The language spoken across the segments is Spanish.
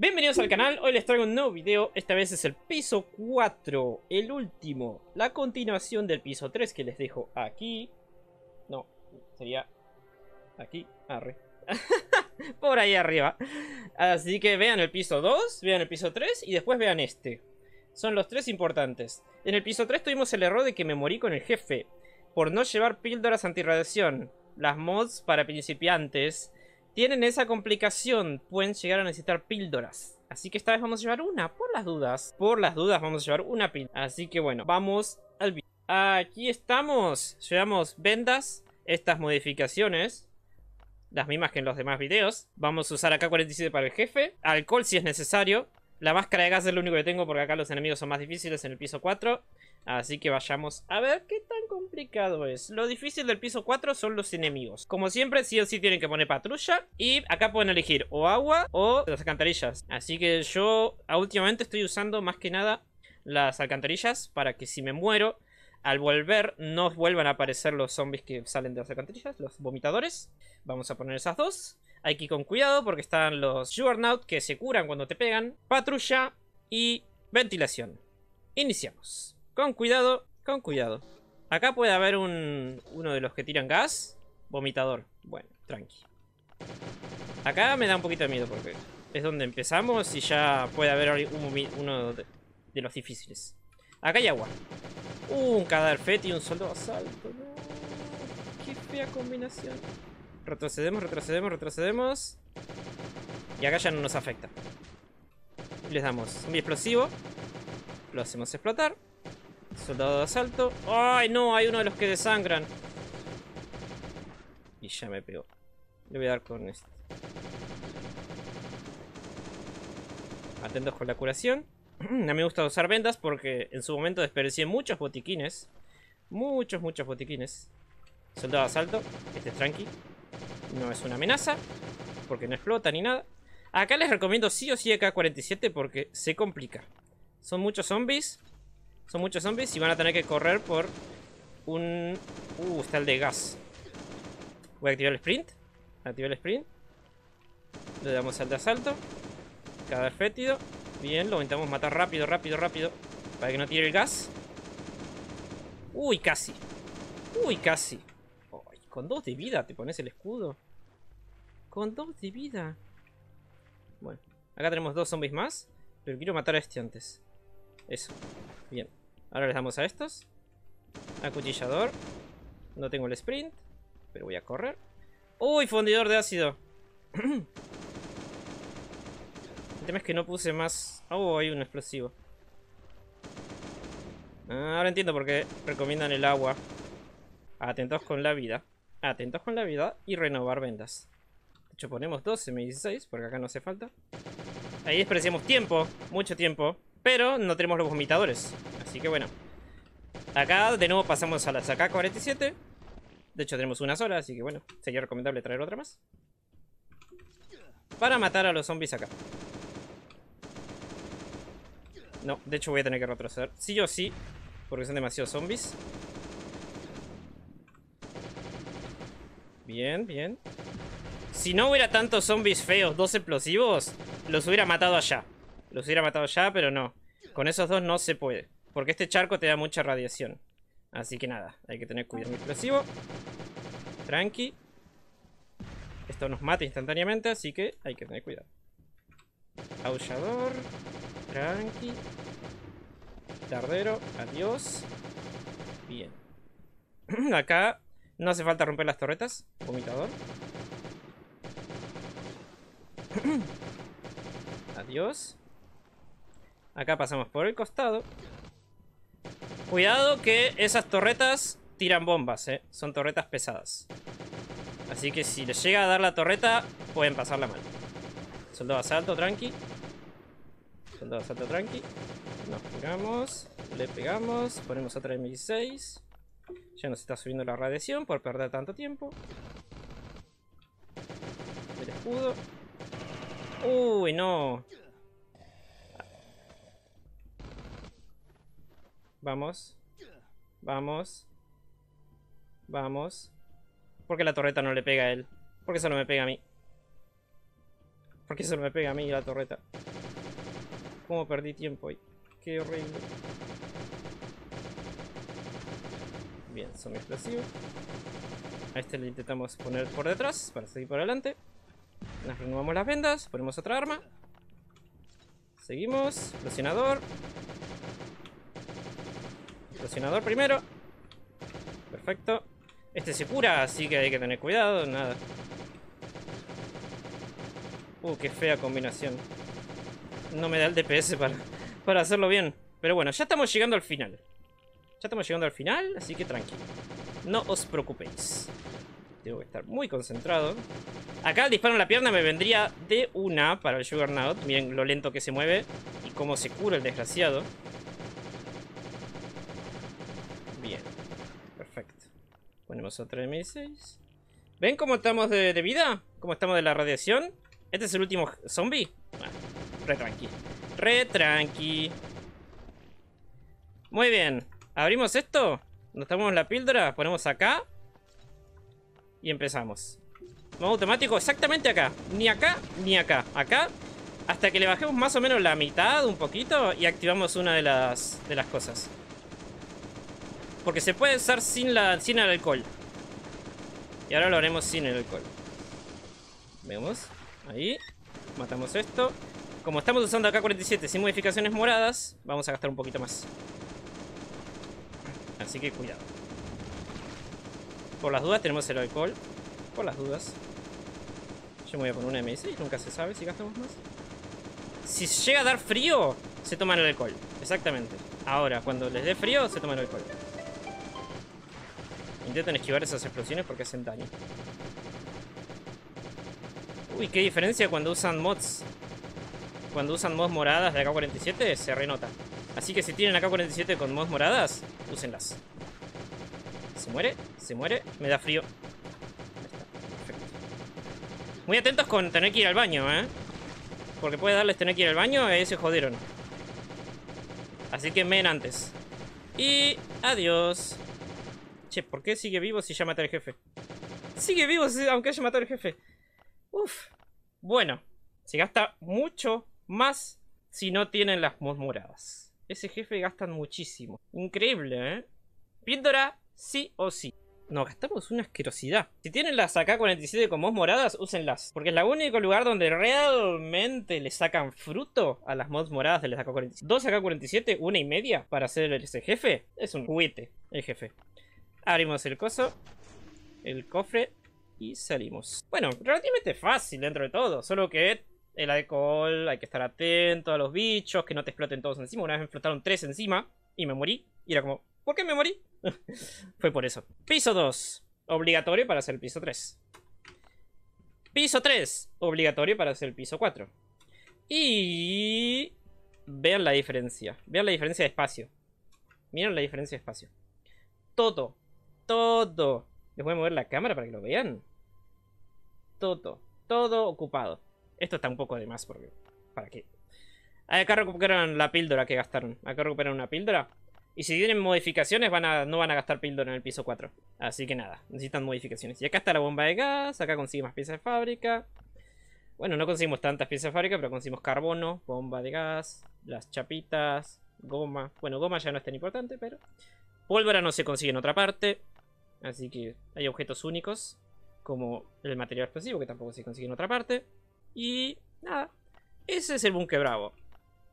Bienvenidos al canal, hoy les traigo un nuevo video, esta vez es el piso 4, el último, la continuación del piso 3 que les dejo aquí. No, sería aquí, arre. Por ahí arriba. Así que vean el piso 2, vean el piso 3 y después vean este. Son los tres importantes. En el piso 3 tuvimos el error de que me morí con el jefe por no llevar píldoras antirradiación. Las mods para principiantes tienen esa complicación, pueden llegar a necesitar píldoras. Así que esta vez vamos a llevar una, por las dudas. Por las dudas vamos a llevar una píldora. Así que bueno, vamos al video. Aquí estamos. Llevamos vendas, estas modificaciones. Las mismas que en los demás videos. Vamos a usar acá 47 para el jefe. Alcohol si es necesario. La máscara de gas es lo único que tengo porque acá los enemigos son más difíciles en el piso 4. Así que vayamos a ver qué tan complicado es. Lo difícil del piso 4 son los enemigos. Como siempre, sí o sí tienen que poner patrulla. Y acá pueden elegir o agua o las alcantarillas. Así que yo últimamente estoy usando más que nada las alcantarillas para que si me muero, al volver no vuelvan a aparecer los zombies que salen de las alcantarillas, los vomitadores. Vamos a poner esas dos. Hay que ir con cuidado porque están los Juggernaut que se curan cuando te pegan. Patrulla y ventilación. Iniciamos. Con cuidado, con cuidado. Acá puede haber un, uno de los que tiran gas. Vomitador. Bueno, tranqui. Acá me da un poquito de miedo porque es donde empezamos y ya puede haber uno de, los difíciles. Acá hay agua. Uh, un cadáver y un soldado asalto. No. Qué fea combinación. Retrocedemos, retrocedemos, retrocedemos. Y acá ya no nos afecta. Les damos un explosivo. Lo hacemos explotar. Soldado de asalto. ¡Ay, no! Hay uno de los que desangran. Y ya me pegó. Le voy a dar con este. Atentos con la curación. A mí me gusta usar vendas porque en su momento desperdicié muchos botiquines. Muchos, muchos botiquines. Soldado de asalto. Este es tranqui. No es una amenaza. Porque no explota ni nada. Acá les recomiendo sí o sí AK-47 porque se complica. Son muchos zombies. Son muchos zombies y van a tener que correr por un... Uh, está el de gas. Voy a activar el sprint. Activar el sprint. Le damos al de asalto. Cada fétido. Bien, lo intentamos matar rápido, rápido, rápido. Para que no tire el gas. Uy, casi. Uy, casi. con dos de vida te pones el escudo. Con dos de vida. Bueno, acá tenemos dos zombies más. Pero quiero matar a este antes. Eso. Bien. Ahora les damos a estos. Acuchillador. No tengo el sprint. Pero voy a correr. ¡Uy! Fundidor de ácido. tema es que no puse más... Oh, hay un explosivo. Ah, ahora entiendo por qué recomiendan el agua. Atentos con la vida. Atentos con la vida y renovar vendas. De hecho, ponemos 12 M16 porque acá no hace falta. Ahí despreciamos tiempo, mucho tiempo. Pero no tenemos los vomitadores. Así que bueno. Acá de nuevo pasamos a la AK-47. De hecho tenemos una sola, así que bueno. Sería recomendable traer otra más. Para matar a los zombies acá. No, de hecho voy a tener que retroceder. Sí o sí. Porque son demasiados zombies. Bien, bien. Si no hubiera tantos zombies feos, dos explosivos, los hubiera matado allá. Los hubiera matado ya, pero no. Con esos dos no se puede. Porque este charco te da mucha radiación. Así que nada, hay que tener cuidado. Explosivo. Tranqui. Esto nos mata instantáneamente, así que hay que tener cuidado. Aullador. Tranqui. Tardero. Adiós. Bien. Acá no hace falta romper las torretas. Vomitador. Adiós. Acá pasamos por el costado. Cuidado que esas torretas tiran bombas, ¿eh? Son torretas pesadas. Así que si les llega a dar la torreta, pueden pasarla mal. Soldado asalto, tranqui. Soldado asalto, tranqui. Nos pegamos. Le pegamos. Ponemos otra M16. Ya nos está subiendo la radiación por perder tanto tiempo. El escudo. Uy, no. Vamos. Vamos. Vamos. ¿Por qué la torreta no le pega a él? ¿Por qué solo me pega a mí? ¿Por qué solo me pega a mí la torreta? Cómo perdí tiempo ahí. Qué horrible. Bien, son explosivos. A este le intentamos poner por detrás para seguir por adelante. Nos renovamos las vendas, ponemos otra arma. Seguimos, explosionador. Explosionador primero. Perfecto. Este se cura, así que hay que tener cuidado, nada. Uh, qué fea combinación. No me da el DPS para, para hacerlo bien. Pero bueno, ya estamos llegando al final. Ya estamos llegando al final, así que tranquilo. No os preocupéis. Tengo que estar muy concentrado. Acá el disparo en la pierna me vendría de una para el Juggernaut. Miren lo lento que se mueve y cómo se cura el desgraciado. Bien. Perfecto. Ponemos otra M6. ¿Ven cómo estamos de, de vida? ¿Cómo estamos de la radiación? ¿Este es el último zombie? Bueno, re tranqui. Re tranqui. Muy bien. Abrimos esto. Nos tomamos la píldora. Ponemos acá. Y empezamos. Modo automático exactamente acá. Ni acá, ni acá. Acá. Hasta que le bajemos más o menos la mitad, un poquito. Y activamos una de las, de las cosas. Porque se puede usar sin, la, sin el alcohol. Y ahora lo haremos sin el alcohol. Vemos. Ahí. Matamos esto. Como estamos usando acá 47 sin modificaciones moradas, vamos a gastar un poquito más. Así que cuidado. Por las dudas tenemos el alcohol. Por las dudas. Yo me voy a poner una M6, nunca se sabe si gastamos más. Si llega a dar frío, se toman el alcohol. Exactamente. Ahora, cuando les dé frío, se toman el alcohol. Intenten esquivar esas explosiones porque hacen daño. Uy, qué diferencia cuando usan mods. Cuando usan mods moradas de AK-47 se renota. Así que si tienen AK-47 con mods moradas, úsenlas. ¿Se muere? ¿Se muere? Me da frío. Perfecto. Muy atentos con tener que ir al baño, ¿eh? Porque puede darles tener que ir al baño y se jodieron. Así que men antes. Y adiós. Che, ¿por qué sigue vivo si ya maté al jefe? Sigue vivo aunque haya matado al jefe. Uf. Bueno, se gasta mucho más si no tienen las mods moradas. Ese jefe gastan muchísimo. Increíble, ¿eh? Píldora, sí o sí. No, gastamos una asquerosidad. Si tienen las AK-47 con mods moradas, úsenlas. Porque es el único lugar donde realmente le sacan fruto a las mods moradas de las AK-47. Dos AK-47, una y media para hacer ese jefe. Es un juguete, el jefe. Abrimos el coso. El cofre. Y salimos. Bueno, relativamente fácil dentro de todo. Solo que el alcohol, hay que estar atento a los bichos, que no te exploten todos encima. Una vez me explotaron tres encima y me morí. Y era como, ¿por qué me morí? Fue por eso. Piso 2. Obligatorio para hacer el piso 3. Piso 3. Obligatorio para hacer el piso 4. Y... Vean la diferencia. Vean la diferencia de espacio. Miren la diferencia de espacio. Todo. Todo. Les voy a mover la cámara para que lo vean. Todo. Todo ocupado. Esto está un poco de más porque... ¿Para qué? Acá recuperan la píldora que gastaron. Acá recuperan una píldora. Y si tienen modificaciones van a, no van a gastar píldora en el piso 4. Así que nada, necesitan modificaciones. Y acá está la bomba de gas. Acá conseguimos más piezas de fábrica. Bueno, no conseguimos tantas piezas de fábrica, pero conseguimos carbono, bomba de gas, las chapitas, goma. Bueno, goma ya no es tan importante, pero... Pólvora no se consigue en otra parte. Así que hay objetos únicos, como el material explosivo, que tampoco se consigue en otra parte. Y nada, ese es el búnker bravo.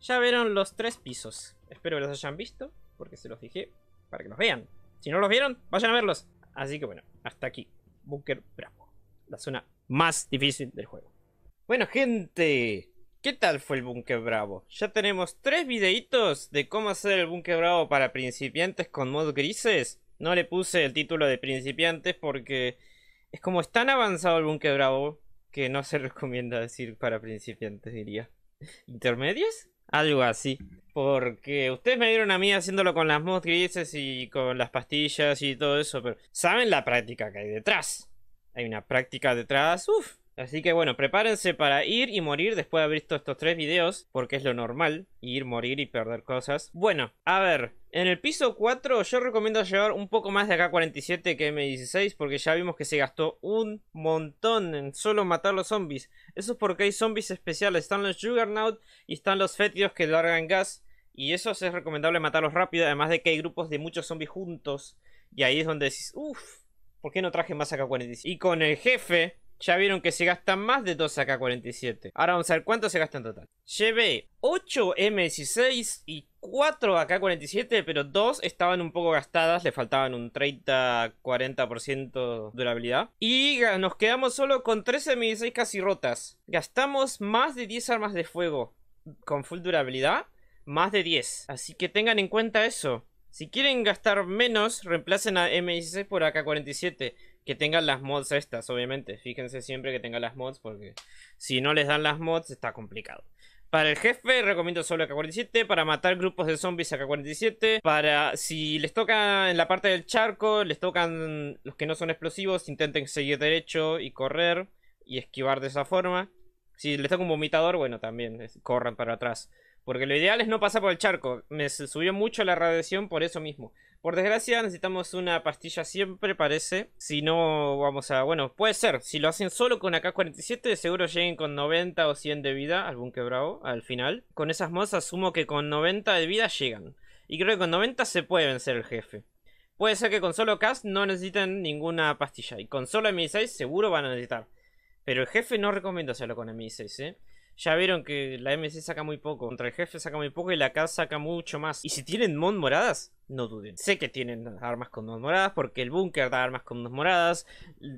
Ya vieron los tres pisos. Espero que los hayan visto, porque se los dije para que los vean. Si no los vieron, vayan a verlos. Así que bueno, hasta aquí. Búnker bravo. La zona más difícil del juego. Bueno, gente. ¿Qué tal fue el búnker bravo? Ya tenemos tres videitos de cómo hacer el búnker bravo para principiantes con mods grises. No le puse el título de principiantes porque es como es tan avanzado el búnker bravo que no se recomienda decir para principiantes, diría. ¿Intermedios? Algo así. Porque ustedes me dieron a mí haciéndolo con las mods grises y con las pastillas y todo eso, pero ¿saben la práctica que hay detrás? Hay una práctica detrás, uff, Así que bueno, prepárense para ir y morir después de haber visto estos tres videos, porque es lo normal, ir, morir y perder cosas. Bueno, a ver, en el piso 4 yo recomiendo llevar un poco más de AK-47 que M16, porque ya vimos que se gastó un montón en solo matar los zombies. Eso es porque hay zombies especiales, están los Juggernaut y están los fétidos que largan gas. Y eso es recomendable matarlos rápido, además de que hay grupos de muchos zombies juntos. Y ahí es donde decís, uff, ¿por qué no traje más AK-47? Y con el jefe, ya vieron que se gastan más de 2 AK-47. Ahora vamos a ver cuánto se gasta en total. Llevé 8 M16 y 4 AK-47, pero 2 estaban un poco gastadas, le faltaban un 30-40% de durabilidad. Y nos quedamos solo con 3 M16 casi rotas. Gastamos más de 10 armas de fuego con full durabilidad. Más de 10. Así que tengan en cuenta eso. Si quieren gastar menos, reemplacen a M16 por AK-47 que tengan las mods estas, obviamente. Fíjense siempre que tengan las mods porque si no les dan las mods está complicado. Para el jefe recomiendo solo AK-47, para matar grupos de zombies AK-47, para si les toca en la parte del charco, les tocan los que no son explosivos, intenten seguir derecho y correr y esquivar de esa forma. Si les toca un vomitador, bueno, también corran para atrás. Porque lo ideal es no pasar por el charco. Me subió mucho la radiación por eso mismo. Por desgracia necesitamos una pastilla siempre, parece. Si no, vamos a... Bueno, puede ser. Si lo hacen solo con AK-47, seguro lleguen con 90 o 100 de vida, algún quebrado, al final. Con esas mods asumo que con 90 de vida llegan. Y creo que con 90 se puede vencer el jefe. Puede ser que con solo cast no necesiten ninguna pastilla. Y con solo M16 seguro van a necesitar. Pero el jefe no recomiendo hacerlo con M16, ¿eh? Ya vieron que la MC saca muy poco. Contra el jefe saca muy poco y la K saca mucho más. Y si tienen mod moradas, no duden. Sé que tienen armas con mod moradas porque el búnker da armas con mod moradas.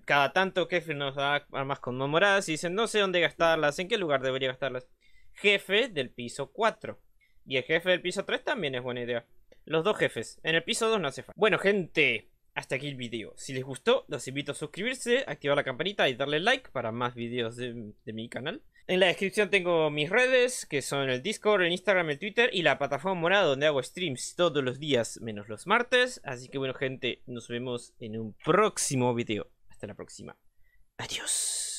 Cada tanto jefe nos da armas con mod moradas y dicen no sé dónde gastarlas, en qué lugar debería gastarlas. Jefe del piso 4. Y el jefe del piso 3 también es buena idea. Los dos jefes. En el piso 2 no hace falta. Bueno, gente hasta aquí el video. Si les gustó, los invito a suscribirse, activar la campanita y darle like para más videos de, mi canal. En la descripción tengo mis redes, que son el Discord, el Instagram, el Twitter y la plataforma morada donde hago streams todos los días menos los martes. Así que bueno gente, nos vemos en un próximo video. Hasta la próxima. Adiós.